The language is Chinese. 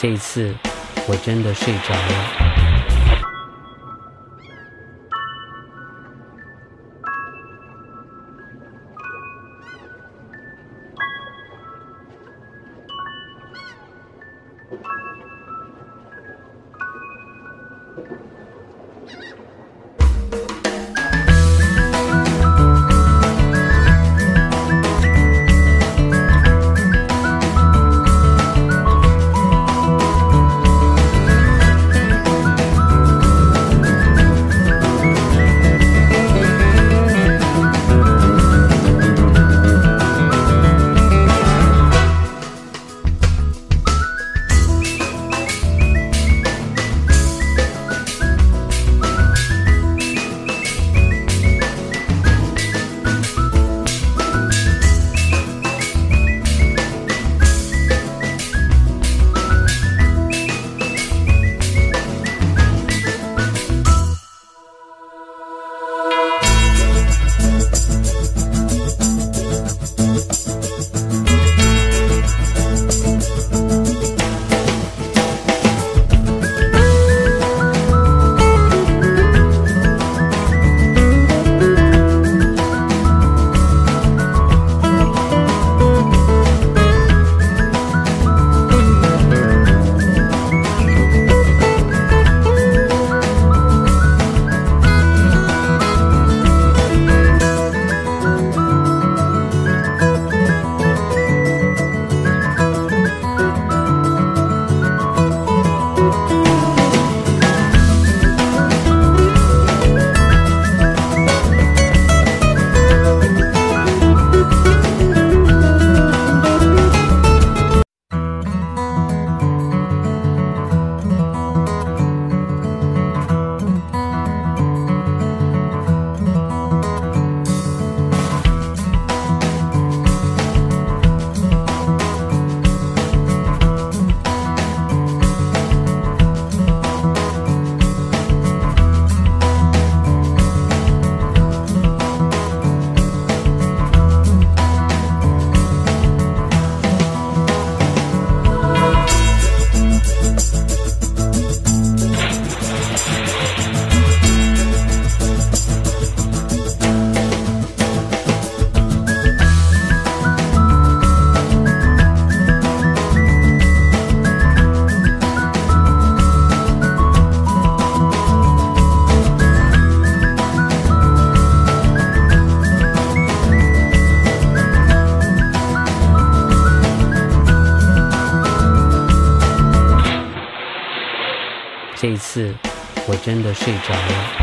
这一次，我真的睡着了。这一次，我真的睡着了。